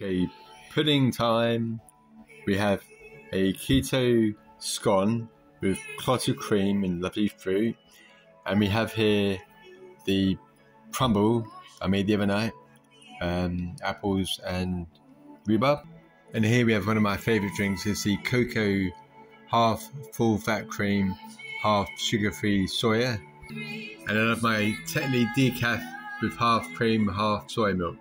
Okay, pudding time. We have a keto scone with clotted cream and lovely fruit. And we have here the crumble I made the other night, um, apples and rhubarb. And here we have one of my favourite drinks is the cocoa half full fat cream, half sugar-free soya. And I love my Tetley decaf with half cream, half soy milk.